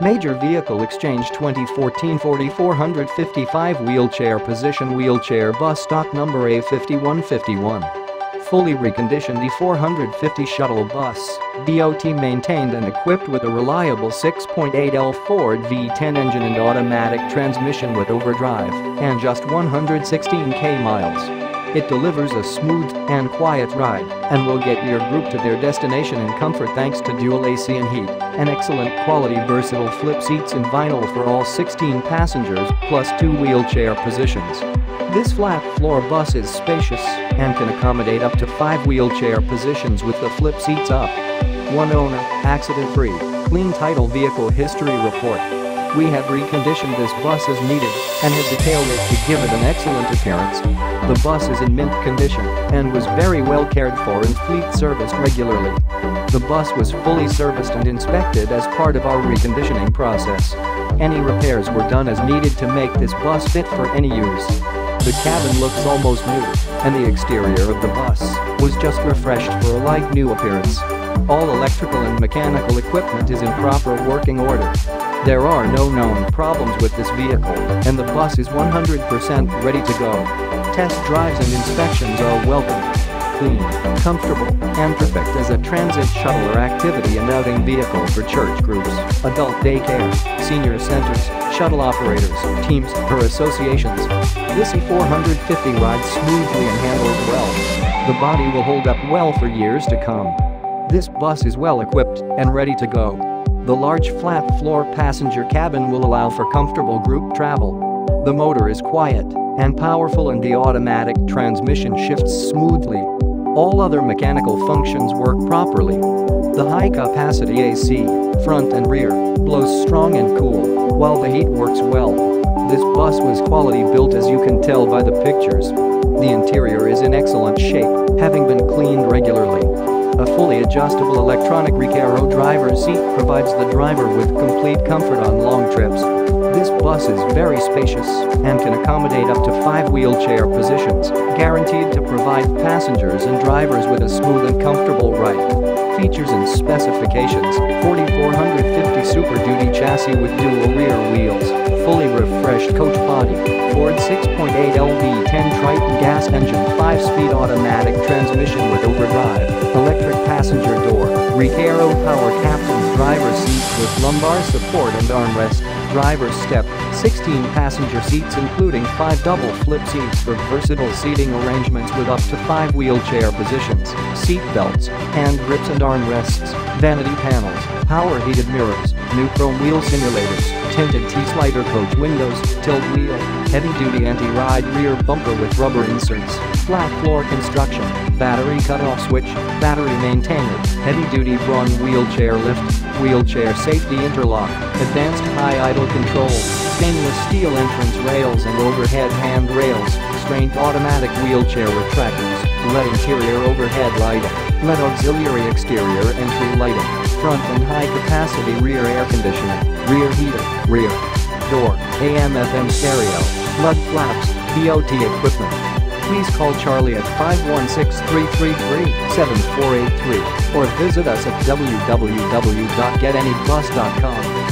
Major Vehicle Exchange 2014 E450 5 Wheelchair Position Wheelchair Bus Stock Number A5151 fully reconditioned E450 shuttle bus, DOT maintained and equipped with a reliable 6.8L Ford V10 engine and automatic transmission with overdrive and just 116k miles. It delivers a smooth and quiet ride and will get your group to their destination in comfort thanks to dual AC and heat, and excellent quality versatile flip seats in vinyl for all 16 passengers, plus two wheelchair positions. This flat floor bus is spacious and can accommodate up to five wheelchair positions with the flip seats up. One owner, accident-free, clean title vehicle history report. We have reconditioned this bus as needed and have detailed it to give it an excellent appearance. The bus is in mint condition and was very well cared for and fleet serviced regularly. The bus was fully serviced and inspected as part of our reconditioning process. Any repairs were done as needed to make this bus fit for any use. The cabin looks almost new, and the exterior of the bus was just refreshed for a like new appearance. All electrical and mechanical equipment is in proper working order. There are no known problems with this vehicle, and the bus is 100% ready to go. Test drives and inspections are welcome. Clean, comfortable, and perfect as a transit shuttle or activity and outing vehicle for church groups, adult daycare, senior centers, shuttle operators, teams, or associations. This E450 rides smoothly and handles well. The body will hold up well for years to come. This bus is well equipped and ready to go. The large flat-floor passenger cabin will allow for comfortable group travel. The motor is quiet and powerful and the automatic transmission shifts smoothly. All other mechanical functions work properly. The high-capacity AC, front and rear, blows strong and cool, while the heat works well. This bus was quality built as you can tell by the pictures. The interior is in excellent shape, having been cleaned regularly. A fully adjustable electronic Recaro driver seat provides the driver with complete comfort on long trips. This bus is very spacious and can accommodate up to five wheelchair positions, guaranteed to provide passengers and drivers with a smooth and comfortable ride. Features and specifications E450 Super Duty chassis with dual rear wheels, fully refreshed coach body, Ford 6.8 LV10 Triton gas engine 5-speed automatic transmission with overdrive, passenger door, Recaro power captain's driver seat with lumbar support and armrest, driver step, 16 passenger seats including 5 double flip seats for versatile seating arrangements with up to 5 wheelchair positions, seat belts, hand grips and armrests, vanity panels, power heated mirrors, new chrome wheel simulators, tinted T-slider coach windows, tilt wheel, heavy-duty anti-ride rear bumper with rubber inserts, flat floor construction, battery cutoff switch, battery maintainer, heavy-duty Braun wheelchair lift, wheelchair safety interlock, advanced high idle control, stainless steel entrance rails and overhead hand rails, Q'Straint automatic wheelchair retractors, LED interior overhead lighting, LED auxiliary exterior entry lighting, front and high-capacity rear air conditioning, rear heater, rear door, AM-FM stereo, flood flaps, DOT equipment. Please call Charlie at 516-333-7483 or visit us at www.getanybus.com.